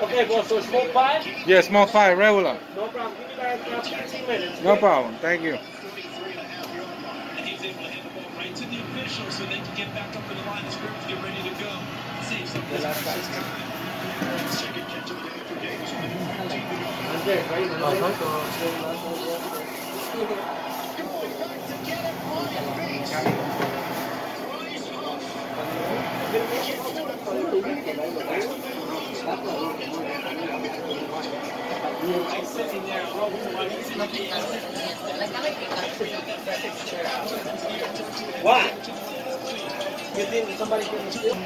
Okay, boss, so small five? Yeah, small five, regular. No problem. Give me about 15 minutes. No problem. Thank you. And he's able to hand the ball right to the officials so they can get back up to the line of scrimmage, get ready to go. Save some of this precious time. Second catch of the day for Davis with 14 What? You think somebody steal?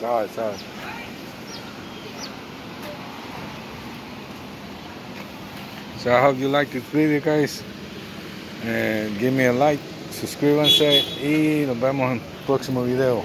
Sorry, sorry. So I hope you like this video guys. And give me a like, suscríbanse y nos vemos en el próximo video.